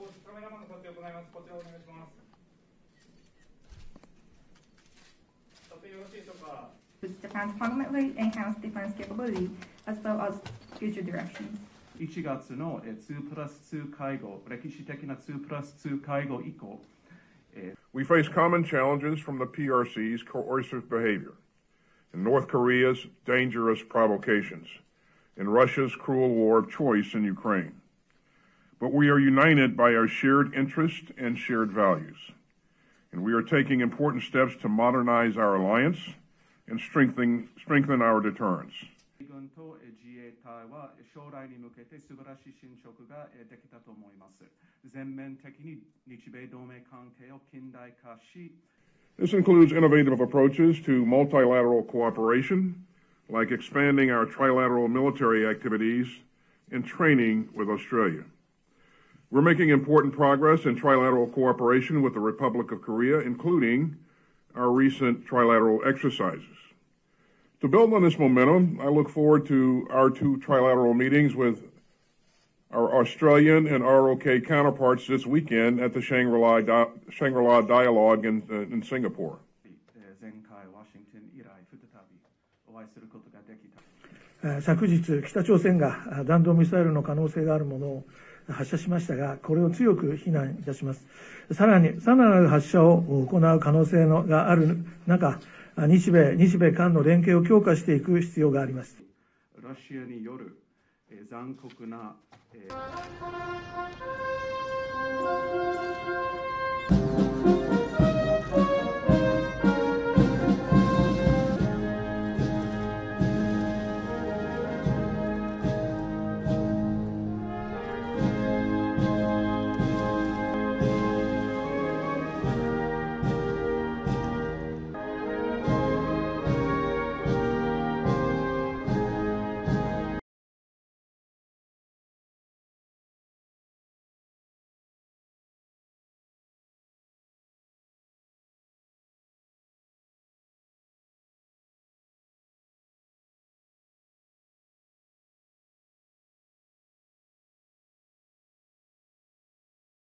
公式カメラマンの撮影を行います。こちらお願いします。撮影よろしいでしょうか。 Japan's permanently enhanced defense capability as well as future directions. 1月のえー2プラス2会合、歴史的な2プラス2会合以降、 We face common challenges from the PRC's coercive behavior, and North Korea's dangerous provocations, and Russia's cruel war of choice in Ukraine. but we are united by our shared interests and shared values. And we are taking important steps to modernize our alliance and strengthen, strengthen our deterrence. This includes innovative approaches to multilateral cooperation, like expanding our trilateral military activities and training with Australia. We're making important progress in trilateral cooperation with the Republic of Korea, including our recent trilateral exercises. To build on this momentum, I look forward to our two trilateral meetings with our Australian and ROK counterparts this weekend at the Shangri-La, Shangri-La Dialogue in, uh, in Singapore. お会いすることができた。昨日、北朝鮮が弾道ミサイルの可能性があるものを発射しましたが、これを強く非難いたします。さらに、さらなる発射を行う可能性のがある中、日米、日米韓の連携を強化していく必要があります。ロシアによる残酷な、えー